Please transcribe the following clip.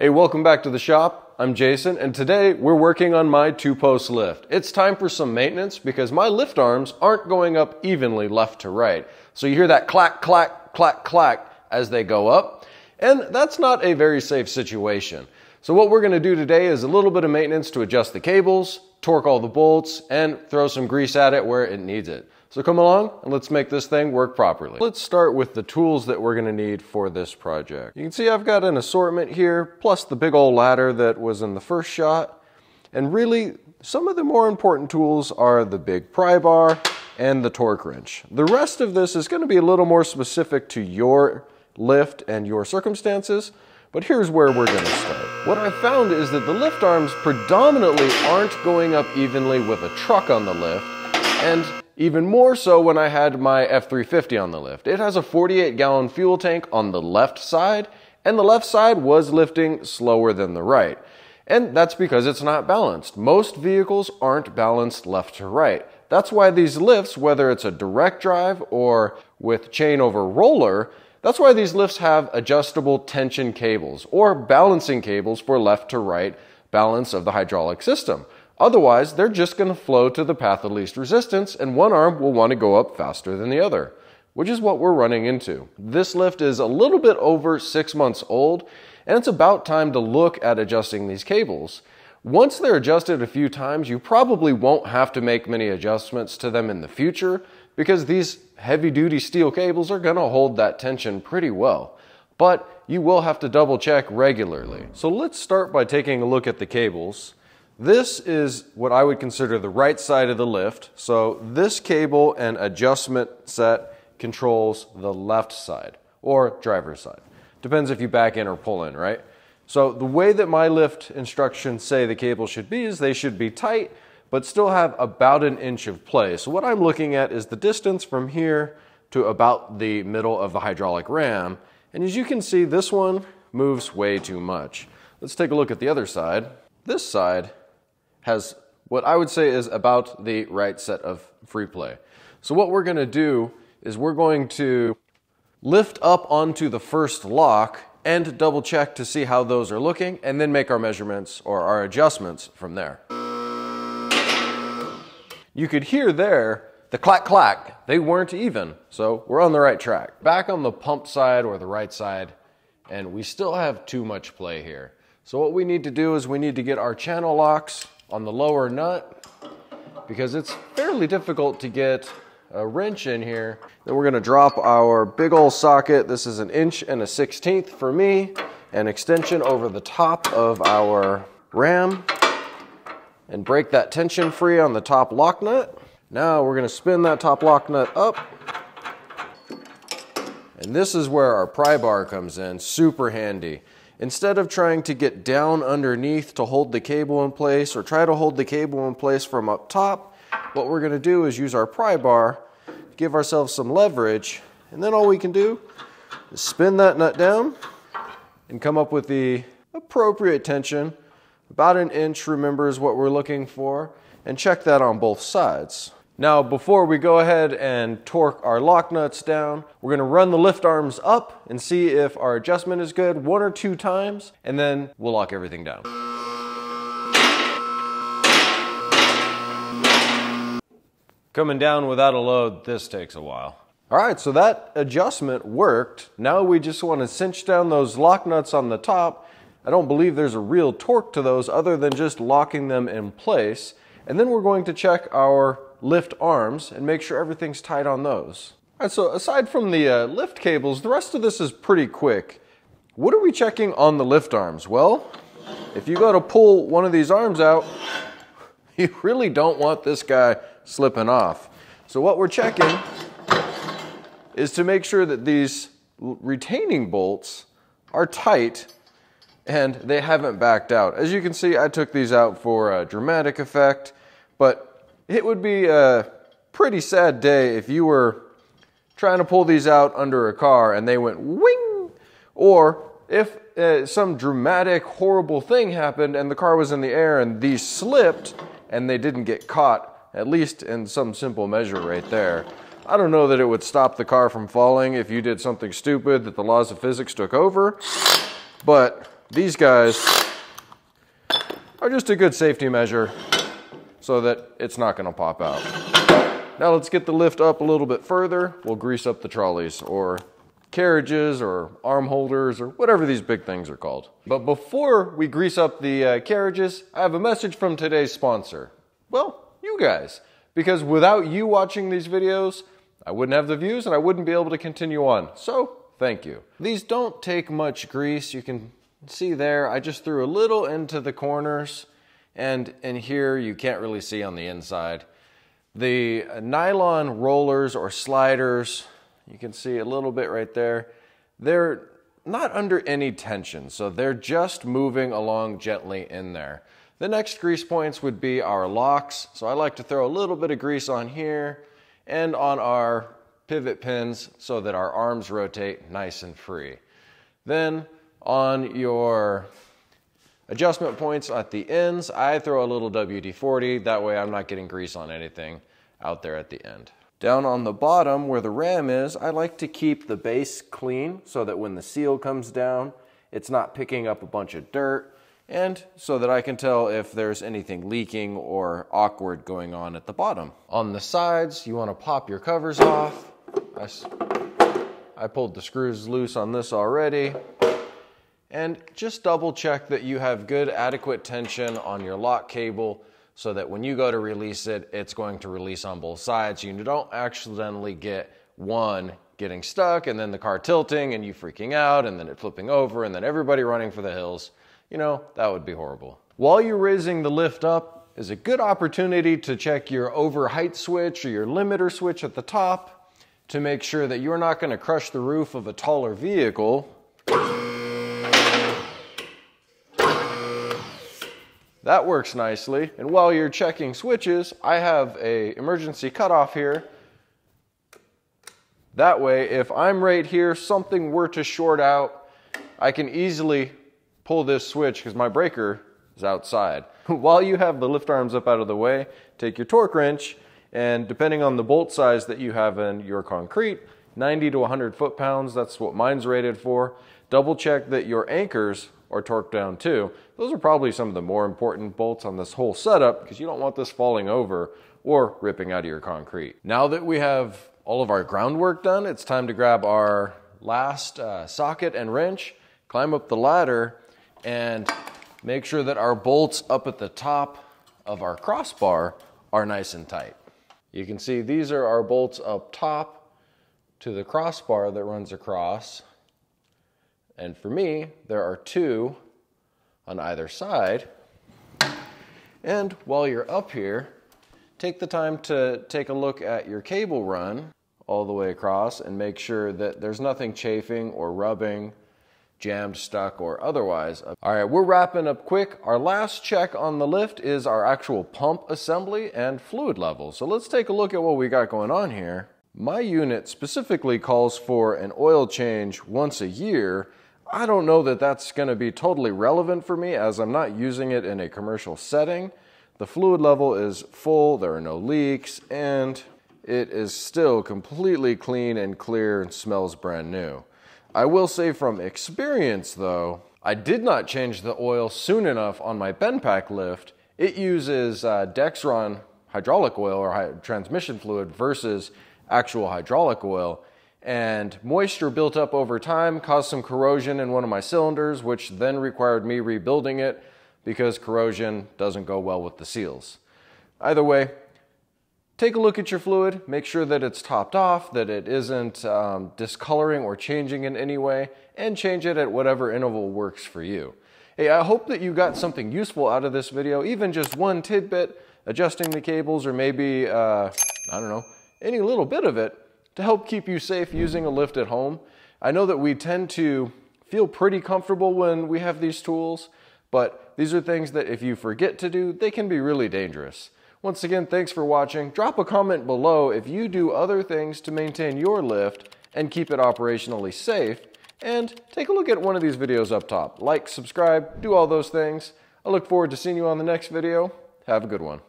Hey, welcome back to the shop. I'm Jason, and today we're working on my two-post lift. It's time for some maintenance because my lift arms aren't going up evenly left to right. So you hear that clack, clack, clack, clack as they go up, and that's not a very safe situation. So what we're gonna do today is a little bit of maintenance to adjust the cables, torque all the bolts, and throw some grease at it where it needs it. So come along and let's make this thing work properly. Let's start with the tools that we're gonna need for this project. You can see I've got an assortment here, plus the big old ladder that was in the first shot. And really, some of the more important tools are the big pry bar and the torque wrench. The rest of this is gonna be a little more specific to your lift and your circumstances, but here's where we're gonna start. What I found is that the lift arms predominantly aren't going up evenly with a truck on the lift, and even more so when I had my F350 on the lift. It has a 48 gallon fuel tank on the left side, and the left side was lifting slower than the right. And that's because it's not balanced. Most vehicles aren't balanced left to right. That's why these lifts, whether it's a direct drive or with chain over roller, that's why these lifts have adjustable tension cables or balancing cables for left to right balance of the hydraulic system. Otherwise, they're just going to flow to the path of least resistance, and one arm will want to go up faster than the other, which is what we're running into. This lift is a little bit over six months old, and it's about time to look at adjusting these cables. Once they're adjusted a few times, you probably won't have to make many adjustments to them in the future because these heavy duty steel cables are going to hold that tension pretty well. But you will have to double check regularly. So let's start by taking a look at the cables. This is what I would consider the right side of the lift. So this cable and adjustment set controls the left side or driver's side. Depends if you back in or pull in, right? So the way that my lift instructions say the cable should be is they should be tight, but still have about an inch of play. So what I'm looking at is the distance from here to about the middle of the hydraulic ram. And as you can see, this one moves way too much. Let's take a look at the other side. This side has what I would say is about the right set of free play. So what we're gonna do is we're going to lift up onto the first lock and double check to see how those are looking and then make our measurements or our adjustments from there. You could hear there the clack clack, they weren't even, so we're on the right track. Back on the pump side or the right side, and we still have too much play here. So what we need to do is we need to get our channel locks on the lower nut because it's fairly difficult to get a wrench in here. Then we're gonna drop our big old socket. This is an inch and a 16th for me. An extension over the top of our ram and break that tension free on the top lock nut. Now we're gonna spin that top lock nut up. And this is where our pry bar comes in, super handy. Instead of trying to get down underneath to hold the cable in place or try to hold the cable in place from up top, what we're gonna do is use our pry bar, give ourselves some leverage, and then all we can do is spin that nut down and come up with the appropriate tension. About an inch, remember, is what we're looking for, and check that on both sides. Now, before we go ahead and torque our lock nuts down, we're gonna run the lift arms up and see if our adjustment is good one or two times, and then we'll lock everything down. Coming down without a load, this takes a while. All right, so that adjustment worked. Now we just wanna cinch down those lock nuts on the top. I don't believe there's a real torque to those other than just locking them in place. And then we're going to check our lift arms and make sure everything's tight on those. All right, so aside from the uh, lift cables, the rest of this is pretty quick. What are we checking on the lift arms? Well, if you go to pull one of these arms out, you really don't want this guy slipping off. So what we're checking is to make sure that these retaining bolts are tight and they haven't backed out. As you can see, I took these out for a dramatic effect, but it would be a pretty sad day if you were trying to pull these out under a car and they went wing, or if uh, some dramatic, horrible thing happened and the car was in the air and these slipped and they didn't get caught, at least in some simple measure right there. I don't know that it would stop the car from falling if you did something stupid that the laws of physics took over, but these guys are just a good safety measure so that it's not gonna pop out. Now let's get the lift up a little bit further. We'll grease up the trolleys or carriages or arm holders or whatever these big things are called. But before we grease up the uh, carriages, I have a message from today's sponsor. Well, you guys. Because without you watching these videos, I wouldn't have the views and I wouldn't be able to continue on. So, thank you. These don't take much grease. You can see there, I just threw a little into the corners and in here you can't really see on the inside. The nylon rollers or sliders, you can see a little bit right there, they're not under any tension, so they're just moving along gently in there. The next grease points would be our locks, so I like to throw a little bit of grease on here and on our pivot pins so that our arms rotate nice and free. Then on your Adjustment points at the ends, I throw a little WD-40, that way I'm not getting grease on anything out there at the end. Down on the bottom where the ram is, I like to keep the base clean so that when the seal comes down, it's not picking up a bunch of dirt and so that I can tell if there's anything leaking or awkward going on at the bottom. On the sides, you want to pop your covers off. I, I pulled the screws loose on this already. And just double check that you have good adequate tension on your lock cable so that when you go to release it, it's going to release on both sides. You don't accidentally get one getting stuck and then the car tilting and you freaking out and then it flipping over and then everybody running for the hills. You know, that would be horrible. While you're raising the lift up is a good opportunity to check your over height switch or your limiter switch at the top to make sure that you're not going to crush the roof of a taller vehicle That works nicely. And while you're checking switches, I have a emergency cutoff here. That way, if I'm right here, something were to short out, I can easily pull this switch because my breaker is outside. While you have the lift arms up out of the way, take your torque wrench and depending on the bolt size that you have in your concrete, 90 to 100 foot-pounds, that's what mine's rated for. Double check that your anchors are torqued down too. Those are probably some of the more important bolts on this whole setup because you don't want this falling over or ripping out of your concrete. Now that we have all of our groundwork done, it's time to grab our last uh, socket and wrench, climb up the ladder, and make sure that our bolts up at the top of our crossbar are nice and tight. You can see these are our bolts up top to the crossbar that runs across. And for me, there are two on either side. And while you're up here, take the time to take a look at your cable run all the way across and make sure that there's nothing chafing or rubbing, jammed, stuck, or otherwise. All right, we're wrapping up quick. Our last check on the lift is our actual pump assembly and fluid level. So let's take a look at what we got going on here. My unit specifically calls for an oil change once a year, I don't know that that's going to be totally relevant for me as I'm not using it in a commercial setting. The fluid level is full, there are no leaks, and it is still completely clean and clear and smells brand new. I will say from experience though, I did not change the oil soon enough on my BendPak lift. It uses uh, Dexron hydraulic oil or transmission fluid versus actual hydraulic oil and moisture built up over time caused some corrosion in one of my cylinders, which then required me rebuilding it because corrosion doesn't go well with the seals. Either way, take a look at your fluid, make sure that it's topped off, that it isn't um, discoloring or changing in any way, and change it at whatever interval works for you. Hey, I hope that you got something useful out of this video, even just one tidbit, adjusting the cables, or maybe, uh, I don't know, any little bit of it to help keep you safe using a lift at home. I know that we tend to feel pretty comfortable when we have these tools, but these are things that if you forget to do, they can be really dangerous. Once again, thanks for watching. Drop a comment below if you do other things to maintain your lift and keep it operationally safe. And take a look at one of these videos up top. Like, subscribe, do all those things. I look forward to seeing you on the next video. Have a good one.